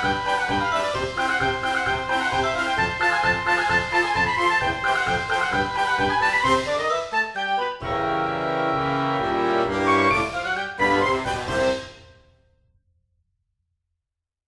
Música